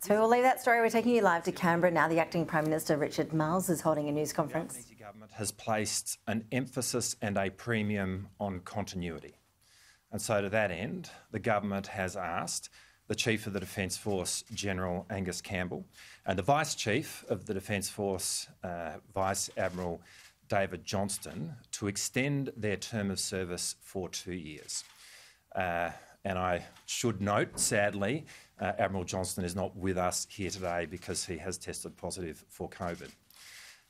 So we'll leave that story. We're taking you live to Canberra now. The acting Prime Minister Richard Marles is holding a news the conference. Albanese government has placed an emphasis and a premium on continuity. And so, to that end, the government has asked the Chief of the Defence Force, General Angus Campbell, and the Vice Chief of the Defence Force, uh, Vice Admiral David Johnston, to extend their term of service for two years. Uh, and I should note, sadly, Admiral Johnston is not with us here today because he has tested positive for COVID.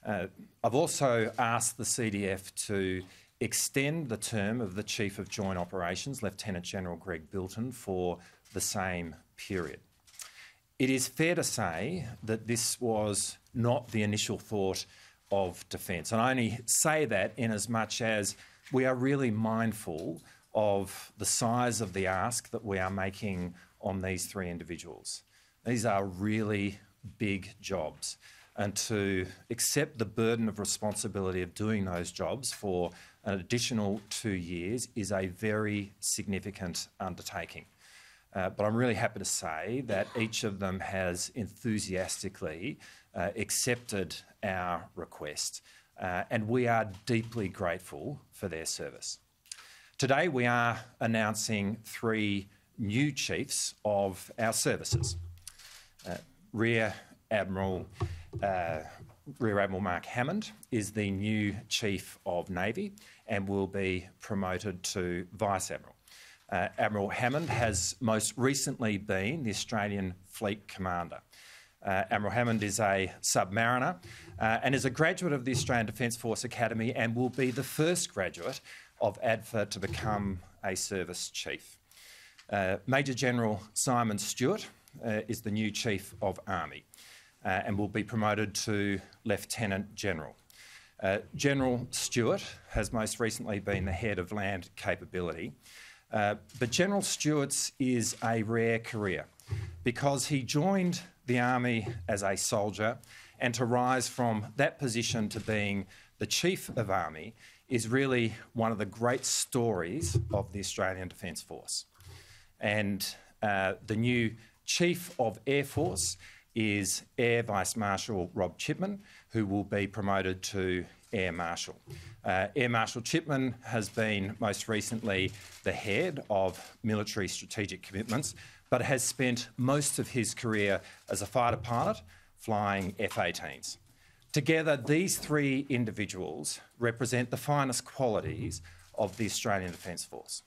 Uh, I've also asked the CDF to extend the term of the Chief of Joint Operations, Lieutenant General Greg Bilton, for the same period. It is fair to say that this was not the initial thought of defence. And I only say that in as much as we are really mindful of the size of the ask that we are making on these three individuals. These are really big jobs. And to accept the burden of responsibility of doing those jobs for an additional two years is a very significant undertaking. Uh, but I'm really happy to say that each of them has enthusiastically uh, accepted our request, uh, and we are deeply grateful for their service. Today, we are announcing three new chiefs of our services. Uh, Rear Admiral uh, Rear Admiral Mark Hammond is the new Chief of Navy and will be promoted to Vice Admiral. Uh, Admiral Hammond has most recently been the Australian Fleet Commander. Uh, Admiral Hammond is a submariner uh, and is a graduate of the Australian Defence Force Academy and will be the first graduate of ADFA to become a service chief. Uh, Major General Simon Stuart uh, is the new Chief of Army uh, and will be promoted to Lieutenant General. Uh, General Stuart has most recently been the head of land capability, uh, but General Stuart's is a rare career because he joined the Army as a soldier, and to rise from that position to being the Chief of Army is really one of the great stories of the Australian Defence Force. And uh, the new Chief of Air Force is Air Vice Marshal Rob Chipman, who will be promoted to Air Marshal. Uh, Air Marshal Chipman has been most recently the head of military strategic commitments, but has spent most of his career as a fighter pilot flying F 18s. Together, these three individuals represent the finest qualities of the Australian Defence Force.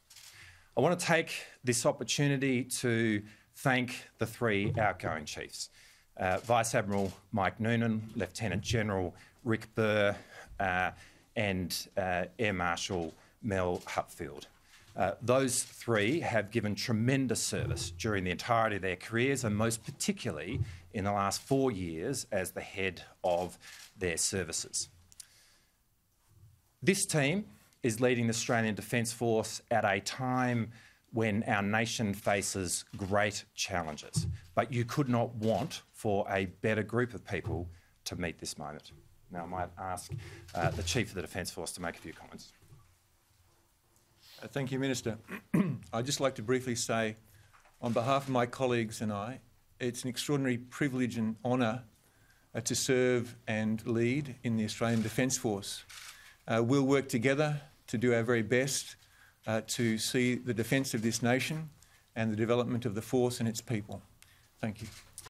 I want to take this opportunity to thank the three outgoing chiefs uh, Vice Admiral Mike Noonan, Lieutenant General Rick Burr, uh, and uh, Air Marshal Mel Hupfeld. Uh, those three have given tremendous service during the entirety of their careers, and most particularly in the last four years as the head of their services. This team is leading the Australian Defence Force at a time when our nation faces great challenges. But you could not want for a better group of people to meet this moment. Now, I might ask uh, the Chief of the Defence Force to make a few comments. Uh, Thank you, Minister. I'd just like to briefly say, on behalf of my colleagues and I, it's an extraordinary privilege and honour uh, to serve and lead in the Australian Defence Force. Uh, we'll work together to do our very best uh, to see the defence of this nation and the development of the force and its people. Thank you.